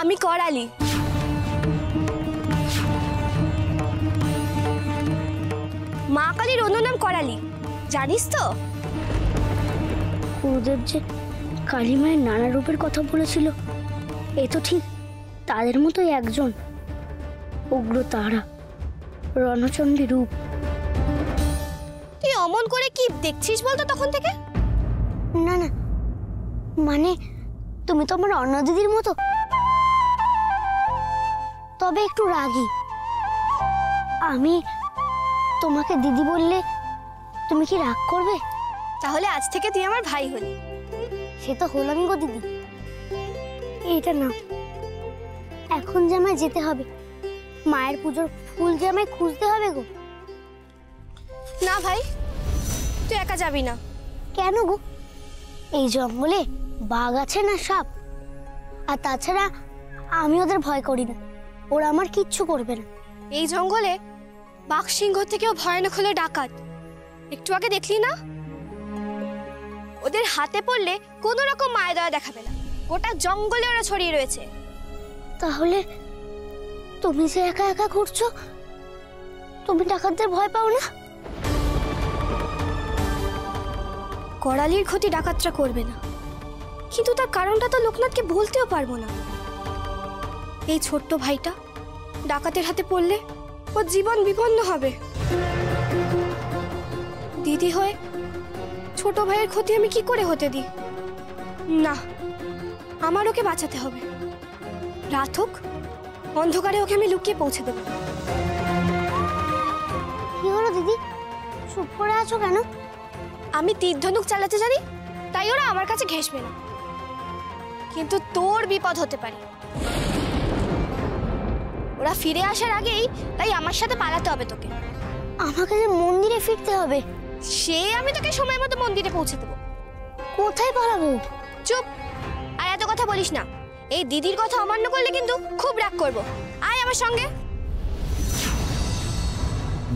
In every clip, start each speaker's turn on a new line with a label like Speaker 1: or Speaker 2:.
Speaker 1: আমি করালি। মা কালীর অন্য নাম করালি। জানিস তো?
Speaker 2: গুরুদেব যে কালী মায়ের নানা রূপের কথা বলেছিল এ তো ঠিক তাদের মতোই একজন। উগ্র তারা রণচণ্ডী রূপ।
Speaker 1: তুই অমন করে কি দেখছিস বলতো তখন থেকে?
Speaker 2: না না। মানে তুমি তো আমার অন্য দিদির মতো তবে একটু রাগী। আমি তোমাকে দিদি বললে তুমি কি রাগ করবে?
Speaker 1: তাহলে আজ থেকে তুই আমার ভাই হলি।
Speaker 2: সে তো হলাম গো দিদি। এইটা না এখন যে আমায় যেতে হবে মায়ের পুজোর ফুল যে আমায় খুঁজতে হবে গো?
Speaker 1: না ভাই তুই একা যাবি না।
Speaker 2: কেন গো? এই জঙ্গলে বাঘ আছে না সাপ? আর তাছাড়া আমি ওদের ভয় করি না। ওরা আমার কিচ্ছু করবে না।
Speaker 1: এই জঙ্গলে বাঘ সিংহ থেকেও ভয়ানক হলো ডাকাত। একটু আগে দেখলি না? ওদের হাতে পড়লে কোনো রকম মায়া দয়া দেখাবে না। গোটা জঙ্গলে ওরা ছড়িয়ে রয়েছে।
Speaker 2: তাহলে তুমি যে একা একা ঘুরছো তুমি ডাকাতদের ভয় পাও না?
Speaker 1: করালির ক্ষতি ডাকাতরা করবে না। কিন্তু তার কারণটা তো লোকনাথকে বলতেও পারব না। এই ছোট্ট ভাইটা? ডাকাতের হাতে পড়লে ওর জীবন বিপন্ন হবে। দিদি হয়ে ছোট ভাইয়ের ক্ষতি আমি কি করে হতে দিই? না আমার ওকে বাঁচাতে হবে। রাত হোক অন্ধকারে ওকে আমি লুকিয়ে পৌঁছে দেবো।
Speaker 2: কি হলো দিদি? চুপ করে আছো কেন?
Speaker 1: আমি তীর ধনুক চালাতে জানি তাই ওরা আমার কাছে ঘেসবে না। কিন্তু তোর বিপদ হতে পারে। ওরা ফিরে আসার আগেই তাই আমার সাথে পালাতে হবে তোকে।
Speaker 2: আমাকে যে মন্দিরে ফিরতে হবে।
Speaker 1: সে আমি তোকে সময় মতো মন্দিরে পৌঁছে দেবো।
Speaker 2: কোথায় পালাবো?
Speaker 1: চুপ। আর এত কথা বলিস না। এই দিদির কথা অমান্য করলে কিন্তু খুব রাগ করব। আয় আমার সঙ্গে।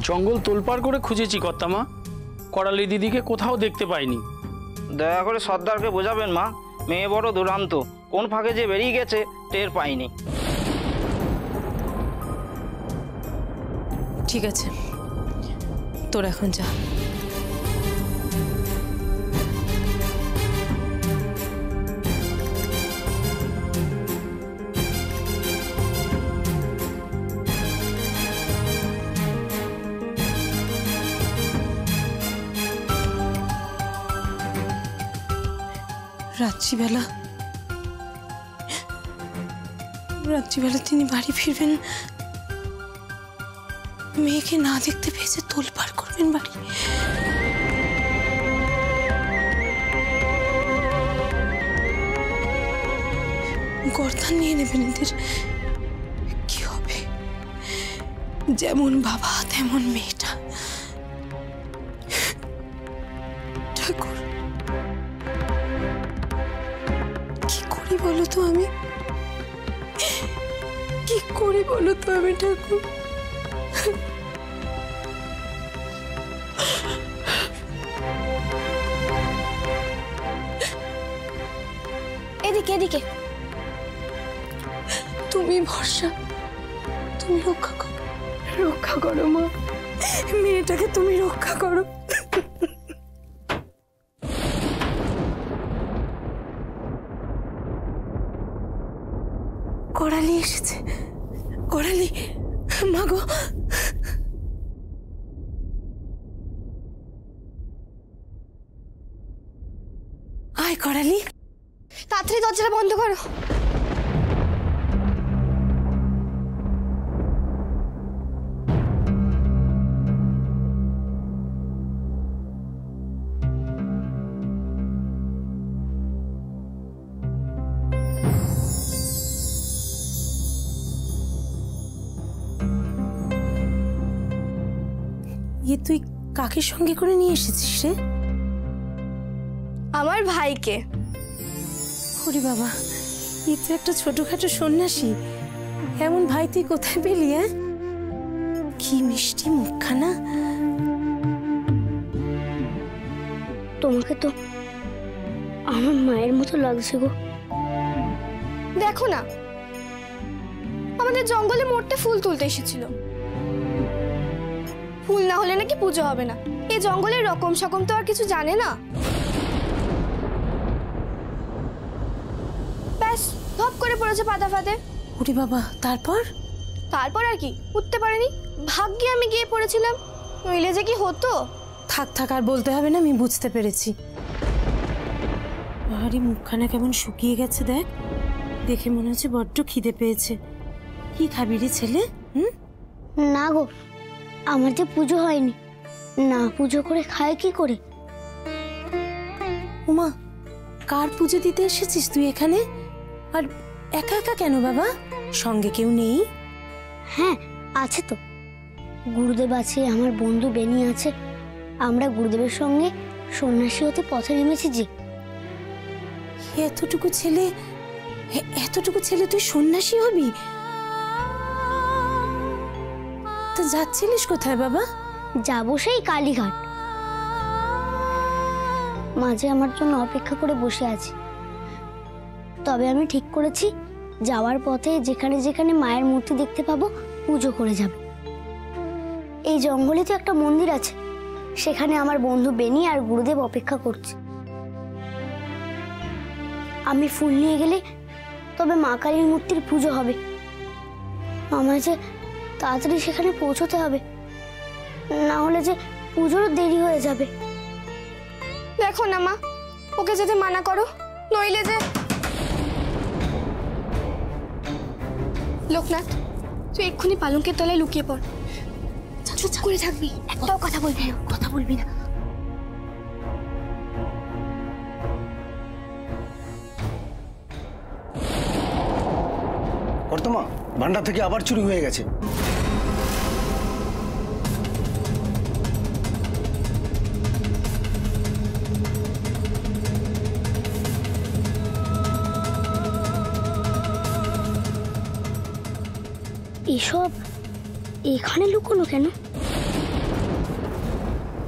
Speaker 3: জঙ্গল তোলপাড় করে খুঁজেছি কর্তামা। করালি দিদিকে কোথাও দেখতে পাইনি।
Speaker 4: দয়া করে সর্দারকে বোঝাবেন মা মেয়ে বড় দুরান্ত। কোন ফাঁকে যে বেরিয়ে গেছে টের পাইনি।
Speaker 5: ঠিক আছে। তোর এখন যা। রাত্রিবেলা রাত্রিবেলা তিনি বাড়ি ফিরবেন মেয়েকে না দেখতে পেয়েছে তোলপাড় করবেন বাড়ি। গর্দান নিয়ে নেবেন এদের। কি হবে? যেমন বাবা, তেমন মেয়েটা। ঠাকুর, কি করি বলো তো আমি? কি করি বলো তো আমি, ঠাকুর? তুমি ভরসা তুমি রক্ষা করো। রক্ষা করো মা। মেয়েটাকে তুমি রক্ষা করো। করালি এসেছে। করালি মাগো আয় করালি।
Speaker 1: তাড়াতাড়ি দরজাটা বন্ধ করো।
Speaker 5: ইয়ে তুই কাকে সঙ্গে করে নিয়ে এসেছিস রে?
Speaker 1: আমার ভাইকে।
Speaker 5: ওরে বাবা এ তো একটা ছোটখাটো সন্ন্যাসী। এমন ভাই তুই কোথায় পেলি হ্যাঁ? কি মিষ্টি মুখখানা।
Speaker 2: তোমাকে তো আমার মায়ের মতো লাগছে গো।
Speaker 1: দেখো না আমাদের জঙ্গলে মরতে ফুল তুলতে এসেছিল। ফুল না হলে নাকি পুজো হবে না। এই জঙ্গলের রকম সকম তো আর কিছু জানে না। ব্যাস ধপ করে পড়েছে পাতা ফাতে
Speaker 5: ওরে বাবা তারপর?
Speaker 1: তারপর আর কি উঠতে পারেনি। ভাগ্যে আমি গিয়ে পড়েছিলাম। নইলে যে কি হতো?
Speaker 5: থাক থাক আর বলতে হবে না আমি বুঝতে পেরেছি। আরে মুখখানা কেমন শুকিয়ে গেছে দেখ। দেখে মনে হচ্ছে বড্ড খিদে পেয়েছে। কি খাবি রে ছেলে হুম?
Speaker 2: না গো আমার যে পুজো হয়নি। না পুজো করে খায় কি করে?
Speaker 5: উমা কার পুজো দিতে এসেছিস তুই এখানে? আর একা একা কেন বাবা? সঙ্গে কেউ নেই?
Speaker 2: হ্যাঁ আছে তো। গুরুদেব আছে আমার বন্ধু বেনি আছে। আমরা গুরুদেবের সঙ্গে সন্ন্যাসী হতে পথে নেমেছি যে।
Speaker 5: এতটুকু ছেলে এতটুকু ছেলে তুই সন্ন্যাসী হবি? তা যাচ্ছিলিস কোথায় বাবা?
Speaker 2: যাব সেই কালীঘাট। মাঝে আমার জন্য অপেক্ষা করে বসে আছি। তবে আমি ঠিক করেছি, যাওয়ার পথে যেখানে যেখানে মায়ের মূর্তি দেখতে পাবো, পুজো করে যাব। এই জঙ্গলে তো একটা মন্দির আছে, সেখানে আমার বন্ধু বেনি আর গুরুদেব অপেক্ষা করছে। আমি ফুল নিয়ে গেলে তবে মা কালীর মূর্তির পুজো হবে। আমার যে তাড়াতাড়ি সেখানে পৌঁছতে হবে। না হলে যে পুজোর দেরি হয়ে যাবে।
Speaker 1: দেখো না মা ওকে যেতে মানা করো নইলে যে লোকনাথ তুই এক্ষুনি পালঙ্কের তলায় লুকিয়ে পড়। চুপ করে থাকবি। একটাও কথা বলবি না। কথা বলবি না।
Speaker 6: কর্তমা ভান্ডার থেকে আবার চুরি হয়ে গেছে।
Speaker 2: এসব? এখানে লুকোনো কেন?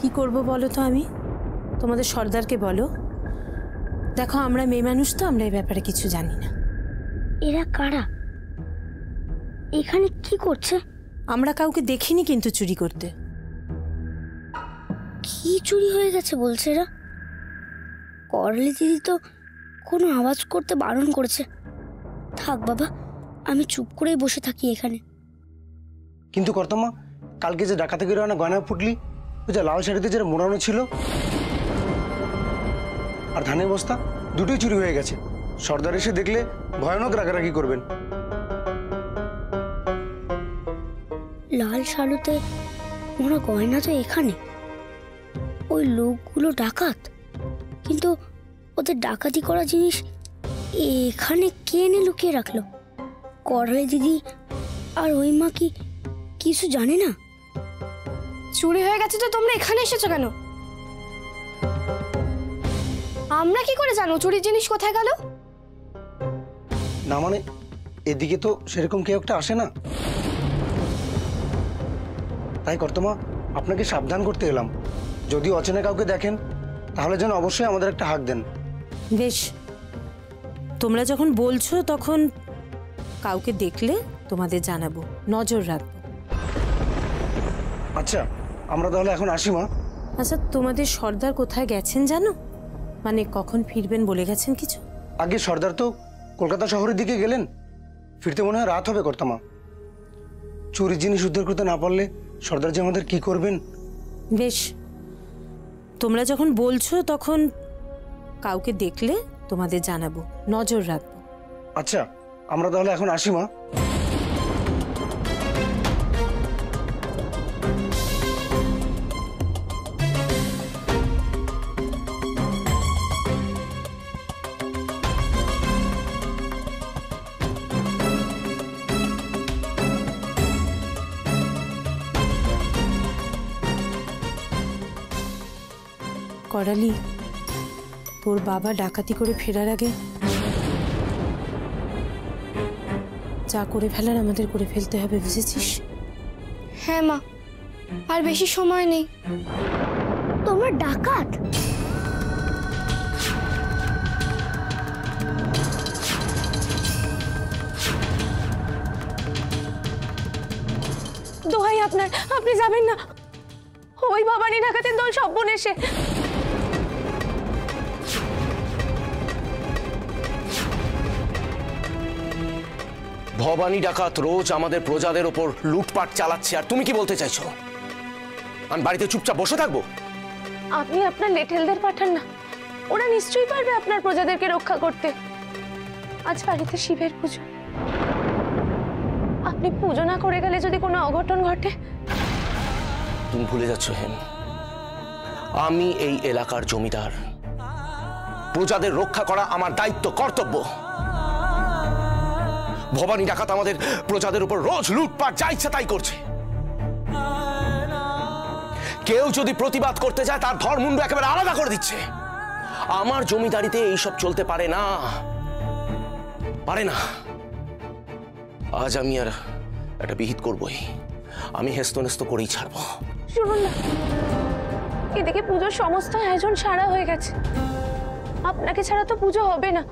Speaker 5: কি করব বলো তো আমি? তোমাদের সর্দারকে বলো। দেখো আমরা মেয়ে মানুষ তো আমরা এই ব্যাপারে কিছু জানি না।
Speaker 2: এরা কারা? এখানে কি করছে?
Speaker 5: আমরা কাউকে দেখিনি কিন্তু চুরি করতে।
Speaker 2: কি চুরি হয়ে গেছে বলছে এরা? করলি দিদি তো কোনো আওয়াজ করতে বারণ করেছে। থাক বাবা আমি চুপ করেই বসে থাকি এখানে।
Speaker 6: কিন্তু কর্তমা কালকে যে ডাকাতে গিয়ে না গয়না ফুটলি ওই যে লাল শাড়িতে যেটা মোড়ানো ছিল আর ধানের বস্তা দুটোই চুরি হয়ে গেছে। সর্দার এসে দেখলে ভয়ানক রাগারাগি করবেন।
Speaker 2: লাল শালুতে মোরা গয়না তো এখানে? ওই লোকগুলো ডাকাত। কিন্তু ওদের ডাকাতি করা জিনিস এখানে কে এনে লুকিয়ে রাখল? করালি দিদি আর ওই মা কি কিছু জানে না?
Speaker 1: চুরি হয়ে গেছে তো তোমরা এখানে এসেছ কেন? আমরা কি করে জানো চুরির জিনিস কোথায় গেল?
Speaker 6: না মানে এদিকে তো সেরকম কেউ একটা আসে না। তাই কর্তমা আপনাকে সাবধান করতে এলাম। যদি অচেনা কাউকে দেখেন তাহলে যেন অবশ্যই আমাদের একটা হাক দেন।
Speaker 5: বেশ। তোমরা যখন বলছো তখন কাউকে দেখলে তোমাদের জানাব। নজর রাখব।
Speaker 6: আচ্ছা আমরা তাহলে এখন আসি মা।
Speaker 5: আচ্ছা তোমাদের সর্দার কোথায় গেছেন জানো? মানে কখন ফিরবেন বলে গেছেন কিছু?
Speaker 6: আগে সর্দার তো কলকাতা শহরের দিকে গেলেন। ফিরতে মনে হয় রাত হবে কর্তামা চুরি জিনিস উদ্ধার করতে না পারলে সর্দার যে আমাদের কি করবেন?
Speaker 5: বেশ তোমরা যখন বলছো তখন কাউকে দেখলে তোমাদের জানাব। নজর রাখব।
Speaker 6: আচ্ছা আমরা তাহলে এখন আসি মা।
Speaker 5: করালি তোর বাবা ডাকাতি করে ফেরার আগে যা করে ফেলার আমাদের করে ফেলতে হবে, বুঝেছিস?
Speaker 1: হ্যাঁ মা, আর বেশি সময় নেই।
Speaker 2: তোমরা ডাকাত।
Speaker 5: দোহাই আপনার, আপনি যাবেন না। ওই ভবানী ডাকাতের দল সব্বন এসে
Speaker 7: ভবানী ডাকাত রোজ আমাদের প্রজাদের ওপর লুটপাট চালাচ্ছে আর তুমি কি বলতে চাইছো? আমি বাড়িতে চুপচাপ বসে থাকব?
Speaker 5: আপনি আপনার লেঠেলদের পাঠান না। ওরা নিশ্চয়ই পারবে আপনার প্রজাদেরকে রক্ষা করতে। আজ বাড়িতে শিবের পুজো। আপনি পুজো না করে গেলে যদি কোনো অঘটন ঘটে?
Speaker 7: তুমি ভুলে যাচ্ছ হেম। আমি এই এলাকার জমিদার। প্রজাদের রক্ষা করা আমার দায়িত্ব কর্তব্য। ভবানী ডাকাত আমাদের প্রজাদের উপর রোজ লুটপাট, যা ইচ্ছা তাই করছে। কেউ যদি প্রতিবাদ করতে যায়, তার ধর্মুণ্ড একেবারে আলাদা করে দিচ্ছে। আমার জমিদারিতে এইসব চলতে পারে না। পারে না। আজ আমি আর একটা বিহিত করবই। আমি হেস্ত নেস্ত করেই ছাড়বো।
Speaker 5: শুনুন না। এদিকে পুজোর সমস্ত আয়োজন সারা হয়ে গেছে। আপনাকে ছাড়া তো পুজো হবে না।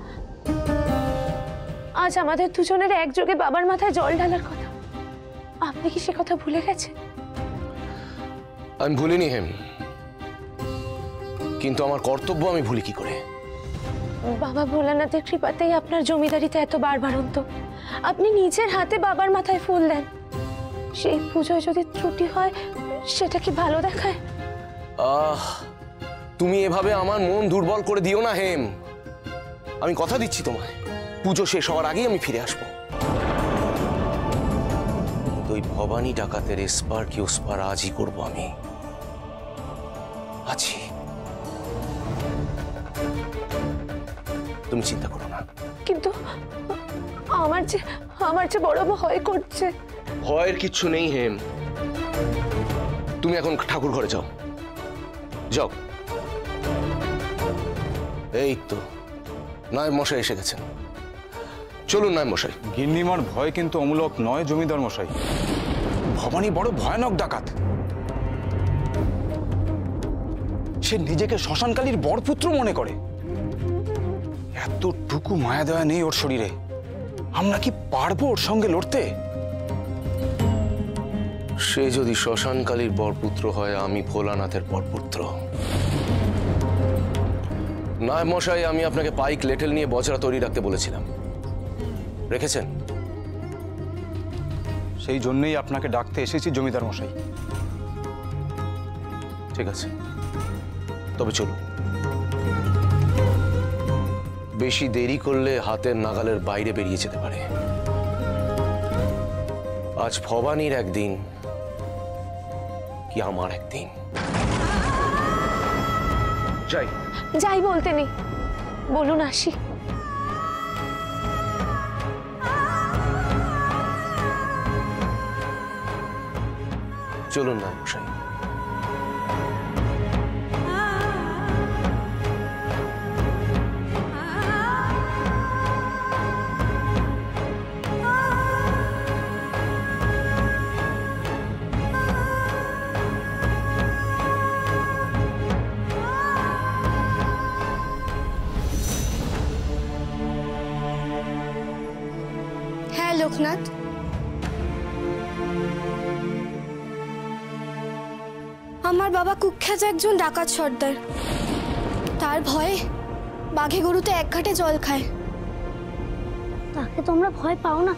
Speaker 5: আজ আমাদের দুজনের একযোগে বাবার মাথায় জল ঢালার কথা। আপনি কি সে কথা ভুলে গেছেন?
Speaker 7: আমি ভুলিনি হেম। কিন্তু আমার কর্তব্য আমি ভুলি কি করে?
Speaker 5: বাবা ভোলানাথের কৃপাতেই আপনার জমিদারিতে এত বারবারন্ত আপনি নিজের হাতে বাবার মাথায় ফুল দেন। সেই পুজোয় যদি ত্রুটি হয় সেটা কি ভালো দেখায়?
Speaker 7: আহ তুমি এভাবে আমার মন দুর্বল করে দিও না হেম। আমি কথা দিচ্ছি তোমায়। পুজো শেষ হওয়ার আগেই আমি ফিরে আসব। ওই ভবানী ডাকাতের এসপার কি ওসপার আজই করব আমি? আছি তুমি চিন্তা করো না।
Speaker 5: কিন্তু আমার যে আমার যে বড় ভয় করছে।
Speaker 7: ভয়ের কিচ্ছু নেই হেম। তুমি এখন ঠাকুর ঘরে যাও। যাও। এই তো নায়ব মশাই এসে গেছেন। চলুন নয় মশাই।
Speaker 8: গিন্নিমার ভয় কিন্তু অমূলক নয় জমিদার মশাই। ভবানী বড় ভয়ানক ডাকাত। সে নিজেকে শ্মশানকালীর বরপুত্র মনে করে। এতটুকু মায়া দেওয়া নেই ওর শরীরে। আমরা কি পারব ওর সঙ্গে লড়তে?
Speaker 7: সে যদি শ্মশানকালীর বরপুত্র হয় আমি ভোলানাথের বরপুত্র। নয় মশাই আমি আপনাকে পাইক লেটেল নিয়ে বজরা তৈরি রাখতে বলেছিলাম। রেখেছেন?
Speaker 8: সেই জন্যই আপনাকে ডাকতে এসেছি জমিদার মশাই।
Speaker 7: ঠিক আছে। তবে চলুন। বেশি দেরি করলে হাতের নাগালের বাইরে বেরিয়ে যেতে পারে। আজ ভবানীর একদিন কি আমার একদিন? যাই।
Speaker 5: যাই বলতে নেই। বলুন আসি।
Speaker 7: চলুন না মশাই
Speaker 1: হ্যাঁ বাবা কুখ্যাত একজন ডাকাত সর্দার। তার ভয়ে বাঘে গরুতে এক ঘাটে জল খায়।
Speaker 2: তাকে তোমরা ভয় পাও না।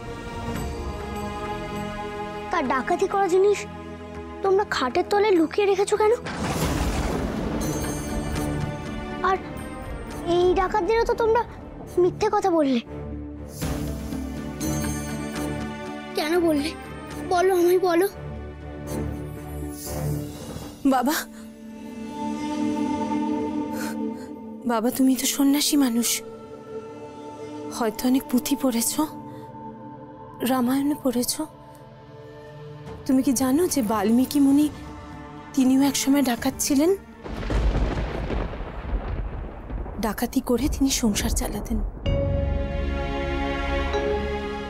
Speaker 2: তার ডাকাতি করা জিনিস তোমরা খাটের তলে লুকিয়ে রেখেছো কেন? আর এই ডাকাতদেরও তো তোমরা মিথ্যে কথা বললে। কেন বললে? বলো আমি বলো।
Speaker 5: বাবা। বাবা, তুমি তো সন্ন্যাসী মানুষ। হয়তো অনেক পুঁথি পড়েছ, রামায়ণে পড়েছ। তুমি কি জানো যে বাল্মীকি মুনি তিনিও একসময় ডাকাত ছিলেন? ডাকাতি করে তিনি সংসার চালাতেন।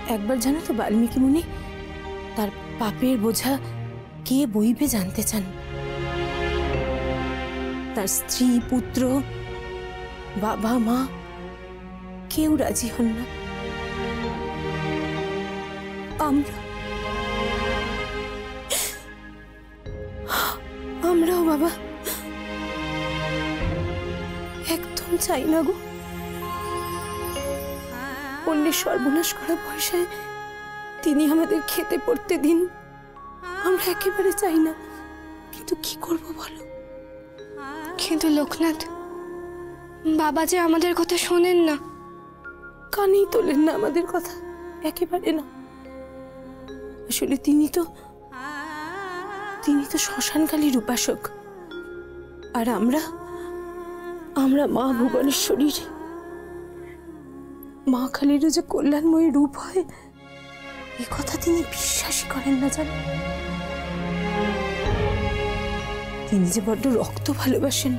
Speaker 5: একবার জানো তো বাল্মীকি মুনি তার পাপের বোঝা কে বইবে জানতে চান? তার স্ত্রী, পুত্র। বাবা, মা, কেউ রাজি হন না। আমরা বাবা। একদম চাই না গো। অন্যের সর্বনাশ করা পয়সায় তিনি আমাদের খেতে পড়তে দিন। আমরা একেবারে চাই না। কিন্তু কি করব বলো?
Speaker 1: কিন্তু লোকনাথ, বাবা যে আমাদের কথা শোনেন না।
Speaker 5: কানেই তোলেন না আমাদের কথা, একেবারে না। আসলে তিনি তো তিনি তো শ্মশানকালীর উপাসক আর আমরা আমরা মা ভুবনেশ্বরীর। মা কালীরও যে কল্যাণময়ী রূপ হয়, এ কথা তিনি বিশ্বাসই করেন না জানেন। তিনি যে বড্ড রক্ত ভালোবাসেন।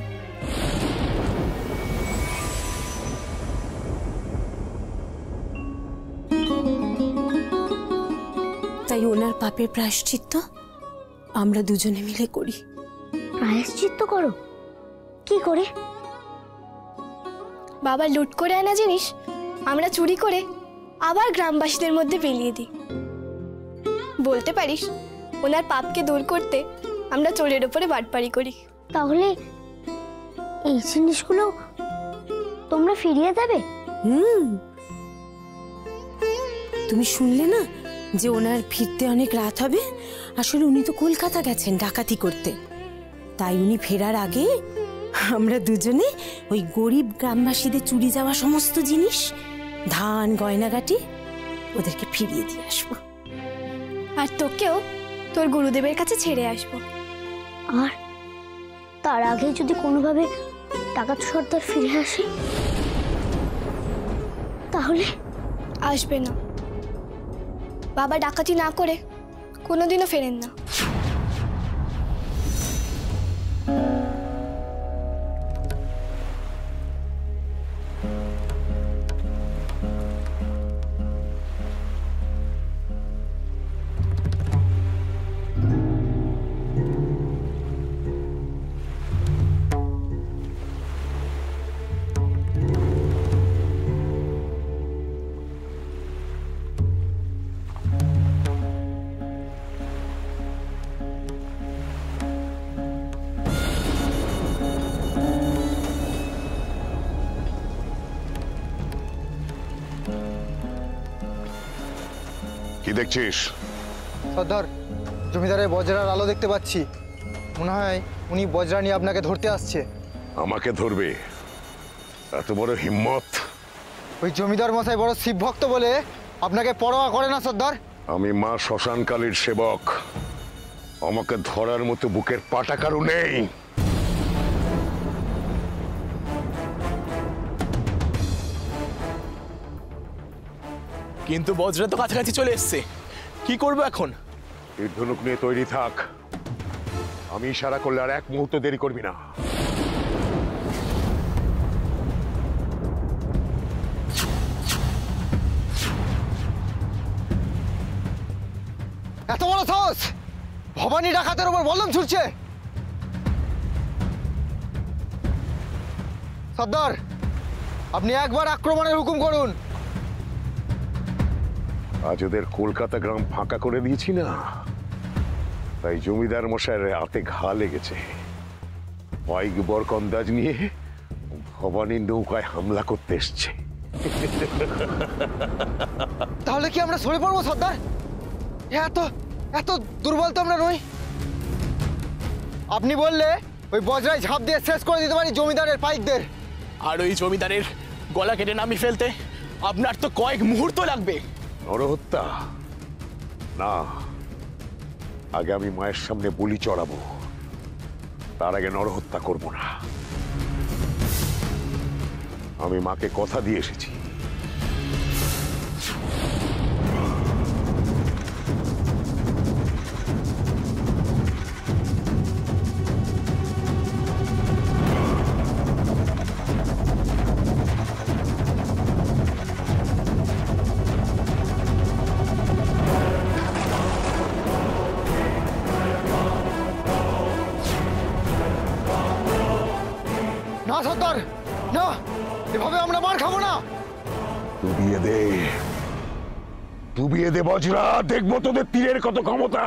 Speaker 5: তাই ওনার পাপের প্রায়শ্চিত্ত আমরা দুজনে মিলে করি।
Speaker 2: প্রায়শ্চিত্ত করো? কি করে?
Speaker 1: বাবা লুট করে আনা জিনিস আমরা চুরি করে আবার গ্রামবাসীদের মধ্যে বিলিয়ে দিই। বলতে পারিস ওনার পাপকে দূর করতে আমরা চোরের ওপরে বাটপাড়ি করি।
Speaker 2: তাহলে এই জিনিসগুলো তোমরা ফিরিয়ে দেবে?
Speaker 5: হুম। তুমি শুনলে না যে ওনার ফিরতে অনেক রাত হবে? আসলে উনি তো কলকাতা গেছেন ডাকাতি করতে। তাই উনি ফেরার আগে আমরা দুজনে ওই গরিব গ্রামবাসীদের চুরি যাওয়া সমস্ত জিনিস ধান গয়নাগাটি ওদেরকে ফিরিয়ে দিয়ে আসব।
Speaker 1: আর তোকেও তোর গুরুদেবের কাছে ছেড়ে আসব।
Speaker 2: আর তার আগে যদি কোনোভাবে ডাকাত সর্দার ফিরে আসে, তাহলে
Speaker 1: আসবে না। বাবা ডাকাতি না করে কোনোদিনও ফেরেন না।
Speaker 9: দেখছিস?
Speaker 10: সর্দার জমিদারের বজরার আলো দেখতে পাচ্ছি। মনে হয় উনি বজরা নিয়ে আপনাকে ধরতে আসছে।
Speaker 9: আমাকে ধরবে? এত বড় হিম্মত?
Speaker 10: ওই জমিদার মশাই বড় শিব ভক্ত বলে আপনাকে পরোয়া করে না সর্দার?
Speaker 9: আমি মা শ্মশানকালীর সেবক। আমাকে ধরার মতো বুকের পাটা কারু নেই।
Speaker 7: কিন্তু বজ্রা তো কাছাকাছি চলে এসছে। কি করব এখন?
Speaker 9: ধনুক নিয়ে তৈরি থাক। আমি ইশারা করলে আর এক মুহূর্ত দেরি করবি না।
Speaker 10: এত বড় সাহস! ভবানী ডাকাতের উপর বললাম ছুটছে! সর্দার আপনি একবার আক্রমণের হুকুম করুন।
Speaker 9: আজ ওদের কলকাতা গ্রাম ফাঁকা করে দিয়েছি না? তাই জমিদার মশাইয়ের হাতে ঘা লেগেছে। বাইক বরকন্দাজ নিয়ে ভবানীর নৌকায় হামলা করতে এসছে।
Speaker 10: তাহলে কি আমরা সরে পড়ব সর্দার? এত এত দুর্বল তো আমরা নই। আপনি বললে ওই বজরায় ঝাঁপ দিয়ে শেষ করে দিতে পারি জমিদারের পাইকদের।
Speaker 7: আর ওই জমিদারের গলা কেটে নামিয়ে ফেলতে আপনার তো কয়েক মুহূর্ত লাগবে।
Speaker 9: নরহত্যা? না, আগে আমি মায়ের সামনে বলি চড়াবো। তার আগে নরহত্যা করব না। আমি মাকে কথা দিয়ে এসেছি। বজরা দেখব তোদের তীরের কত ক্ষমতা।